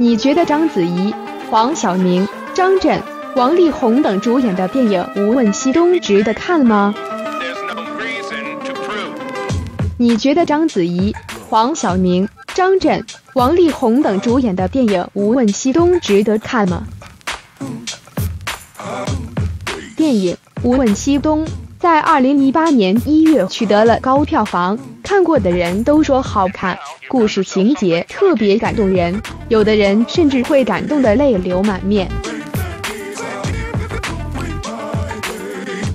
你觉得章子怡、黄晓明、张震、王力宏等主演的电影《无问西东》值得看吗？你觉得章子怡、黄晓明、张震、王力宏等主演的电影《无问西东》值得看吗？电影《无问西东》在二零一八年一月取得了高票房，看过的人都说好看，故事情节特别感动人，有的人甚至会感动的泪流满面。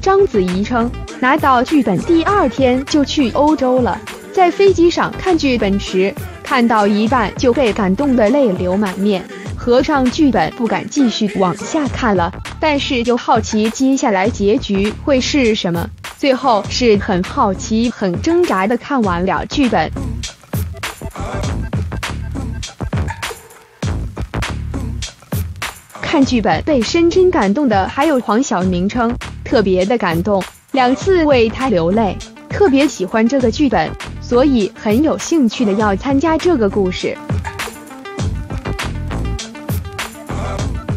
章子怡称。拿到剧本第二天就去欧洲了，在飞机上看剧本时，看到一半就被感动的泪流满面，合上剧本不敢继续往下看了，但是又好奇接下来结局会是什么，最后是很好奇、很挣扎的看完了剧本。看剧本被深深感动的还有黄晓明称，特别的感动。两次为他流泪，特别喜欢这个剧本，所以很有兴趣的要参加这个故事。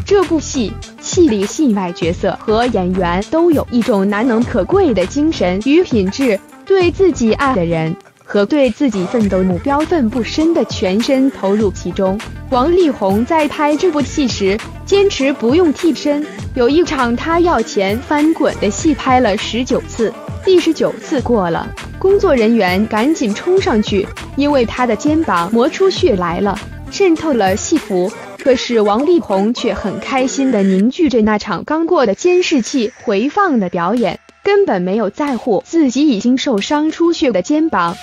这部戏戏里戏外角色和演员都有一种难能可贵的精神与品质，对自己爱的人和对自己奋斗目标奋不身的全身投入其中。王力宏在拍这部戏时。坚持不用替身，有一场他要钱翻滚的戏拍了十九次，第十九次过了，工作人员赶紧冲上去，因为他的肩膀磨出血来了，渗透了戏服。可是王力宏却很开心的凝聚着那场刚过的监视器回放的表演，根本没有在乎自己已经受伤出血的肩膀。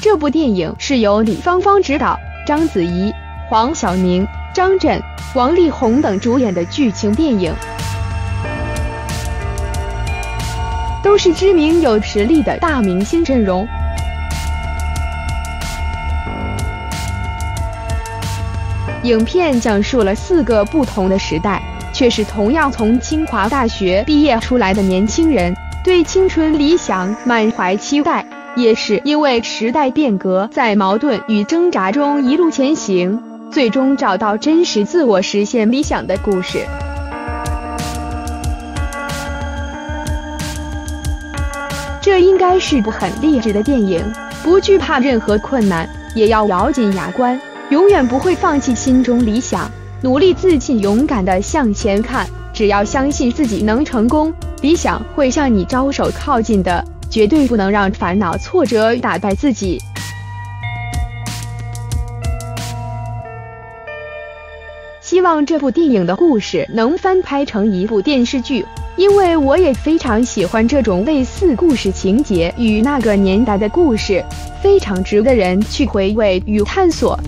这部电影是由李芳芳执导，章子怡、黄晓明、张震、王力宏等主演的剧情电影，都是知名有实力的大明星阵容。影片讲述了四个不同的时代，却是同样从清华大学毕业出来的年轻人，对青春理想满怀期待。也是因为时代变革，在矛盾与挣扎中一路前行，最终找到真实自我、实现理想的故事。这应该是部很励志的电影，不惧怕任何困难，也要咬紧牙关，永远不会放弃心中理想，努力自信、勇敢的向前看。只要相信自己能成功，理想会向你招手靠近的。绝对不能让烦恼、挫折打败自己。希望这部电影的故事能翻拍成一部电视剧，因为我也非常喜欢这种类似故事情节与那个年代的故事，非常值得人去回味与探索。